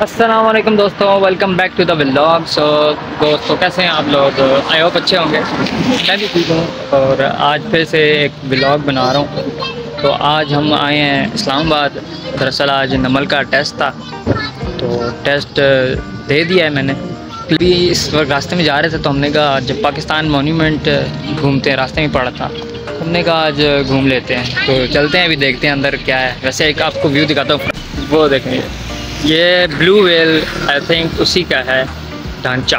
वालेकुम दोस्तों welcome back to the vlog so दोस्तों, कैसे हैं आप लोग? आई होप अच्छे होंगे। मैं भी ठीक हूँ और आज फिर से एक व्लॉग बना रहा हूँ। तो आज हम आए हैं इस्लामाबाद। दरअसल आज नमल का टेस्ट था। तो टेस्ट दे दिया है मैंने। अभी इस वक्त रास्ते में जा रहे थे तो हमने कहा, जब पाकिस्तान मोन्यूमेंट घूमते हैं, रास्ते में पड़ा था। हमने कहा, आज घूम लेते हैं। तो चलते हैं अभी, देखते हैं अंदर क्या है। वैसे एक आपको व्यू दिखाता हूँ। वो देखेंगे। ये ब्लू वेल आई थिंक उसी का है ढांचा।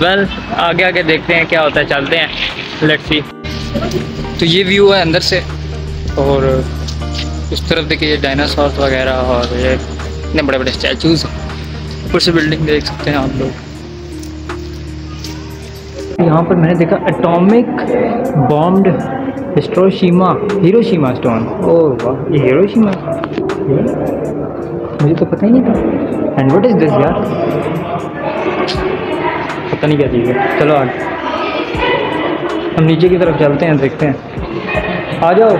वेल well, आगे आगे देखते हैं क्या होता है चलते हैं। लेट्स सी तो ये व्यू है अंदर से और उस तरफ़ देखिए डायनासोर वगैरह और ये इतने बड़े बड़े स्टैचूज़ ऊपर से बिल्डिंग देख सकते हैं आप लोग। यहाँ पर मैंने देखा एटॉमिक बॉम्ब हिस्ट्रोशीमा हिरोशीमा स्टोन ओह वाह ये हिरोशीमा मुझे तो पता ही नहीं था। एंड वट इज़ दिस यार? पता नहीं क्या चीज़ है। चलो आज। हम नीचे की तरफ़ चलते हैं देखते हैं। आ जाओ।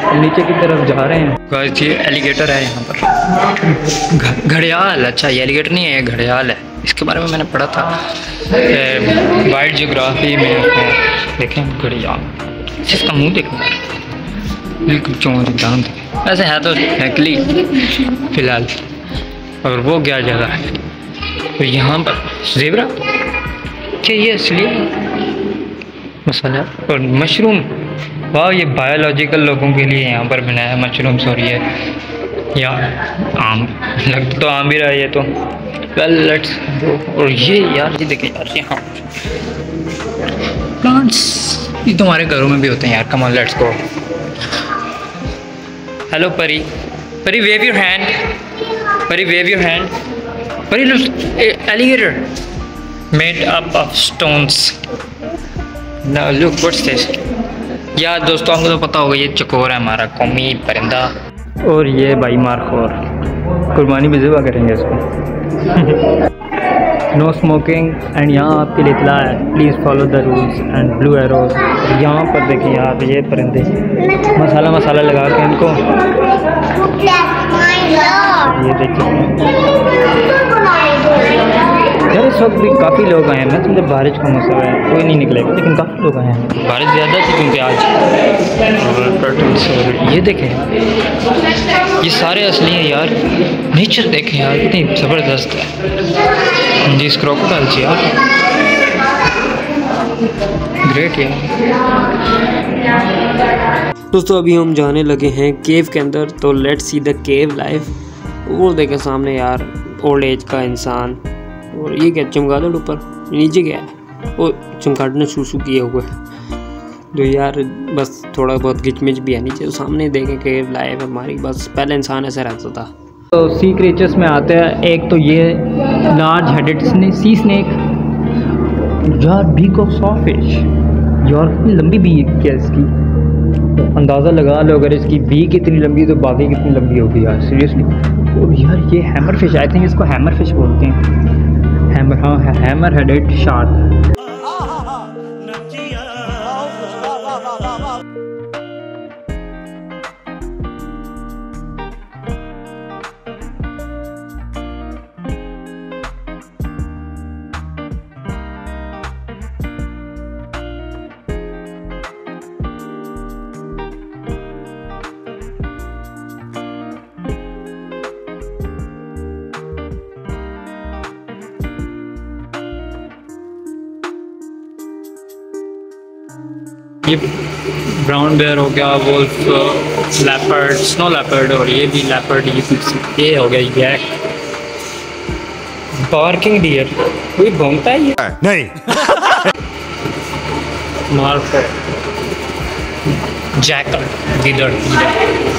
हम नीचे की तरफ़ जा रहे हैं। ये एलिगेटर है यहाँ पर। घड़ियाल। अच्छा ये एलिगेटर नहीं है ये घड़ियाल है। इसके बारे में मैंने पढ़ा था। वाइल्ड जोग्राफी में देखें घड़ियाल। इसका मुँह देखो। बिल्कुल चौंध दांत। वैसे है तो नकली फ़िलहाल। और वो क्या जगह है तो यहाँ पर जेबरा, क्या ये असली मसाला? और मशरूम, वाह, ये बायोलॉजिकल लोगों के लिए यहाँ पर बनाया है मशरूम और है या आम लगता तो आम भी रहा है तो। वेल लेट्स और ये यार, ये देखें यार यहाँ प्लांट्स ये तुम्हारे घरों में भी होते हैं यार। कमल लेट्स को hello Pari Pari wave your hand Pari wave your hand Pari alligator made up of stones ना लुक व्हाट्स दिस यार दोस्तों, आपको तो पता होगा, ये चकोर है हमारा, कौमी परिंदा। और ये भाई मारखोर। कुर्बानी भी ज़िबा करेंगे इसको। नो स्मोकिंग एंड यहाँ आपके लिए इतला है। Please follow the rules and blue arrows यहाँ पर देखिए आप ये परिंदे। मसाला मसाला लगा के इनको। ये देखिए। यार इस वक्त भी काफ़ी लोग आए हैं। मैं समझे बारिश का मौसम है। कोई नहीं निकलेगा, लेकिन काफ़ी लोग आए हैं। बारिश ज़्यादा थी क्योंकि आज। ये देखें। ये सारे असली हैं यार। नेचर देखें यार इतनी ज़बरदस्त है। जी क्रोकोडाइल जी यार ग्रेट यार। दोस्तों, अभी हम जाने लगे हैं केव के अंदर तो let's see the cave life वो देखें सामने यार ओल्ड एज का इंसान। और ये क्या, चमगादड़ ऊपर? नीचे क्या है? वो चमगादड़ ने शूशू किए हुए तो यार, बस थोड़ा बहुत गिचमिच भी है नीचे। तो सामने देखें केव लाइफ हमारी। बस पहले इंसान ऐसा रहता था। तो सी क्रीचर्स में आते हैं। एक तो ये लार्ज हेडेड सी यार बीक ऑफ़ सॉफिश यार कितनी लंबी बीक क्या इसकी? तो अंदाज़ा लगा लो, अगर इसकी बीक इतनी लंबी तो बाकी कितनी लंबी होगी यार सीरियसली और यार, ये हैमर फ़िश आई थिंक इसको हैमर फ़िश बोलते हैं। हैमर हाँ हैमर हेडेड शार्क ये ब्राउन बेयर हो गया वोल्फ लेपर्ड स्नो लेपर्ड और ये भी लेपर्ड ये ये हो गया ये पार्किंग डियर कोई घूमता है ये? नहीं। मार्को जैकल गिदड़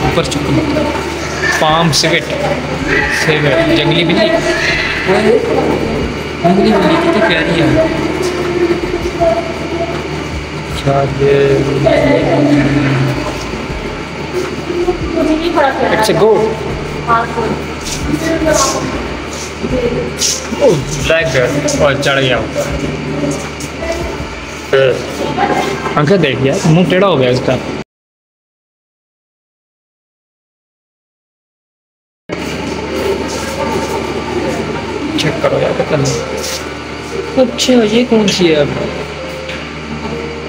ऊपर चुप पाम सिविट सिविट जंगली बिल्ली। जंगली बिल्ली कितनी प्यारी है। A goat. Oh, black girl. और चढ़ गया अंकल देख गया मुँह टेढ़ा हो गया इसका चेक करो यार पता नहीं अच्छा ये कौन सी है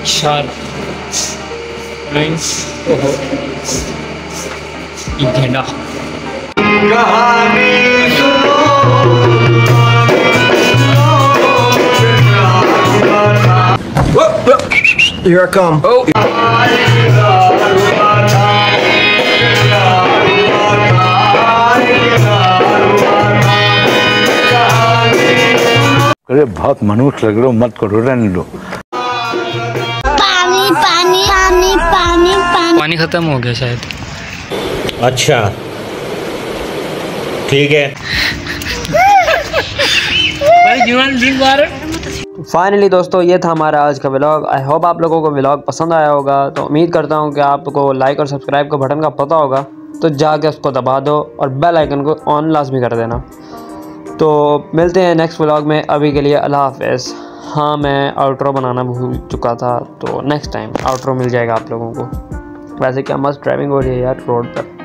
शार्प नाइस ओहो ये गेंडा Here I come. Oh. अरे बहुत मनुष्य लग रहे हो मत करो रहने दो। पानी ख़त्म हो गया शायद। अच्छा। ठीक है। फाइनली दोस्तों ये था हमारा आज का व्लॉग आई होप आप लोगों को व्लॉग पसंद आया होगा। तो उम्मीद करता हूँ कि आपको लाइक और सब्सक्राइब का बटन का पता होगा। तो जाके उसको दबा दो और बेल आइकन को ऑन लाजमी कर देना। तो मिलते हैं नेक्स्ट व्लॉग में। अभी के लिए अल्लाह हाफिज़। हाँ मैं आउटरो बनाना भूल चुका था। तो नेक्स्ट टाइम आउटरो मिल जाएगा आप लोगों को। वैसे क्या मस्त ड्राइविंग हो रही है यार रोड पर।